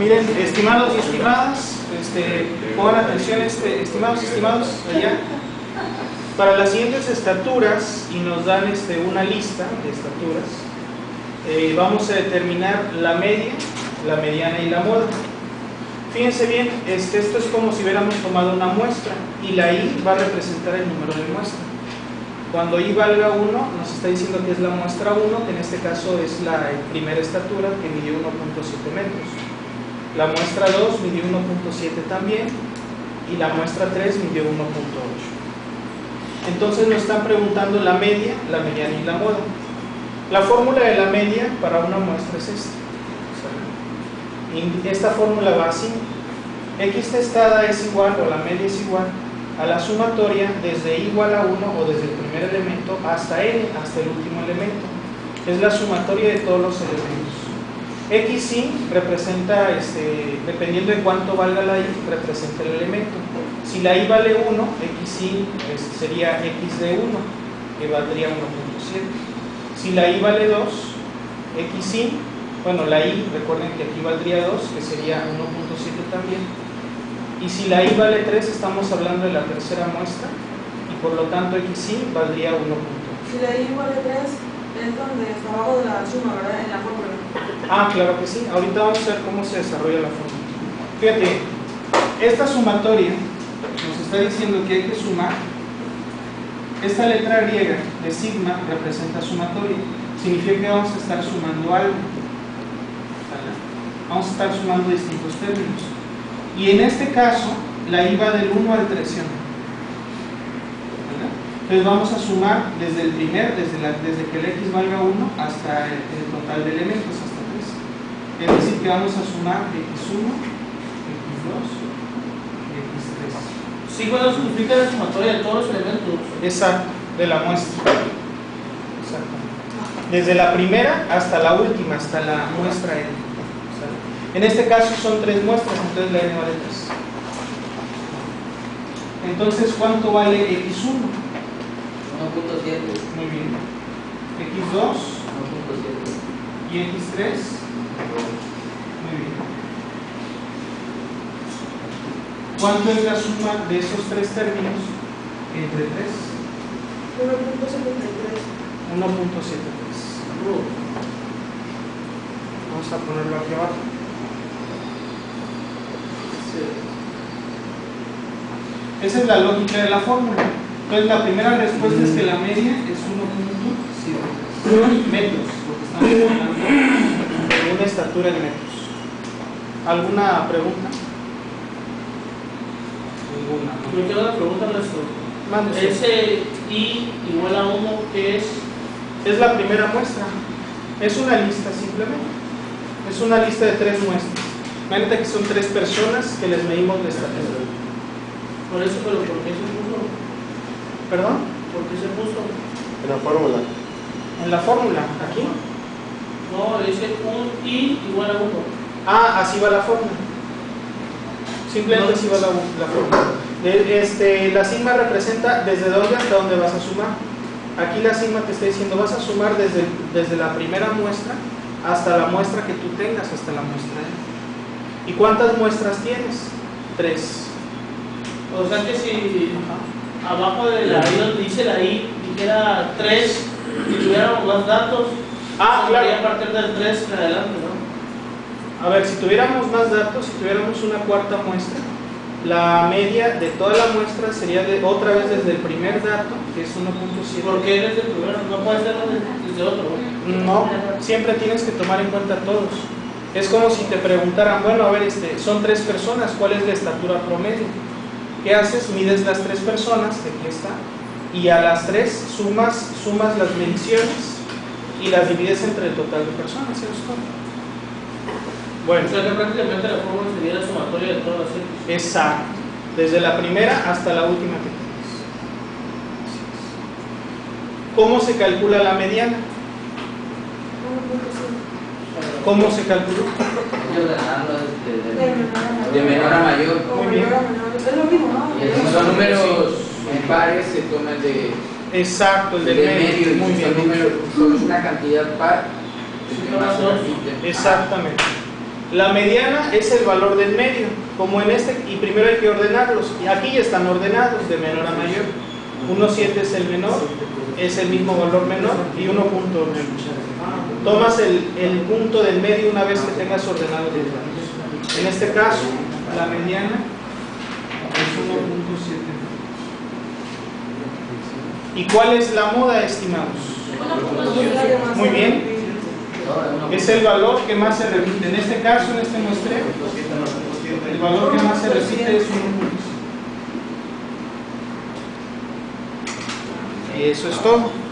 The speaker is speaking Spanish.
Miren, estimados y estimadas, este, pongan atención, este, estimados y estimados, allá. Para las siguientes estaturas, y nos dan este, una lista de estaturas, eh, vamos a determinar la media, la mediana y la moda. Fíjense bien, este, esto es como si hubiéramos tomado una muestra y la I va a representar el número de muestra. Cuando I valga 1, nos está diciendo que es la muestra 1, que en este caso es la primera estatura que mide 1.7 metros. La muestra 2 midió 1.7 también y la muestra 3 midió 1.8. Entonces nos están preguntando la media, la mediana y la moda. La fórmula de la media para una muestra es esta. Esta fórmula va así. X testada es igual o la media es igual a la sumatoria desde igual a 1 o desde el primer elemento hasta n, hasta el último elemento. Es la sumatoria de todos los elementos. X y representa, este, dependiendo de cuánto valga la y, representa el elemento. Si la y vale 1, X y sería X de 1, que valdría 1.7. Si la y vale 2, X y, bueno, la y, recuerden que aquí valdría 2, que sería 1.7 también. Y si la y vale 3, estamos hablando de la tercera muestra, y por lo tanto X y valdría 1.8. Si la y vale 3, es donde está abajo de la suma, ¿verdad? En la fórmula. Ah, claro que sí. Ahorita vamos a ver cómo se desarrolla la fórmula. Fíjate, esta sumatoria nos está diciendo que hay que sumar. Esta letra griega de sigma representa sumatoria. Significa que vamos a estar sumando algo. Vamos a estar sumando distintos términos. Y en este caso, la i va del 1 al 3. Entonces vamos a sumar desde el primer, desde, que el x valga 1 hasta el, total de elementos, hasta 3. Es decir, que vamos a sumar x1, x2 y x3. Sí, bueno, significa la sumatoria de todos los elementos. Exacto, de la muestra. Exacto. Desde la primera hasta la última, hasta la muestra n. En este caso son tres muestras, entonces la n vale 3. Entonces, ¿cuánto vale x1? 1.7. Muy bien. x2 1.7. y x3. Muy bien. ¿Cuánto es la suma de esos tres términos entre 3? 1.73. 1.73. Vamos a ponerlo aquí abajo. Esa es la lógica de la fórmula. Entonces la primera respuesta es que la media es 1.73 metros, porque estamos hablando de una estatura en metros. ¿Alguna pregunta? Ninguna. ¿no? Yo tengo una pregunta, nuestro. Mande. Ese i igual a 1, ¿qué es? Es la primera muestra. Es una lista simplemente. Es una lista de tres muestras. Imagínate que son tres personas que les medimos la estatura. Por eso, pero ¿por qué se puso? ¿Perdón? ¿Por qué se puso? En la fórmula. En la fórmula, aquí. No, dice un i igual a 1. Ah, así va la fórmula. Simplemente así va la, la fórmula. De- Este, la sigma representa desde dónde hasta dónde vas a sumar. Aquí la sigma te está diciendo vas a sumar desde, desde la primera muestra hasta la muestra que tú tengas, hasta la muestra. ¿Y cuántas muestras tienes? Tres. O sea que si abajo de la i donde dice la i dijera 3 y tuviéramos más datos, Ah, sería a claro. partir del 3 en adelante, ¿no? A ver, si tuviéramos más datos, si tuviéramos una cuarta muestra, la media de toda la muestra sería de, otra vez desde el primer dato, que es 1.7. ¿Por qué desde el primero? No puede ser desde, otro. ¿no? No, siempre tienes que tomar en cuenta todos. Es como si te preguntaran, bueno, a ver, este, son tres personas, ¿cuál es la estatura promedio? ¿Qué haces? Mides las tres personas, que aquí está, y a las tres sumas, sumas las mediciones y las divides entre el total de personas, ¿sí es todo? Bueno, O sea que prácticamente la fórmula sería la sumatoria de todas las x. exacto. Desde la primera hasta la última que tienes. ¿Cómo se calcula la mediana? 1.7. ¿Cómo se ordenarlo de, menor a mayor. Muy bien. Es lo mismo, ¿no? Si son números pares, se toma el de, Exacto, el el del de medio. medio. Muy Y si son bien. números, son una cantidad par. Exactamente. La mediana es el valor del medio, como en este, y primero hay que ordenarlos. Y aquí ya están ordenados de menor a mayor. 1.7 es el menor, es el mismo valor menor, y 1.8. Tomas el, el punto del medio una vez que tengas ordenado los. En este caso, la mediana es 1.7. ¿Y cuál es la moda, estimados? Muy bien. Es el valor que más se repite. En este caso, en este muestreo, el valor que más se repite es 1.7. Y eso es todo.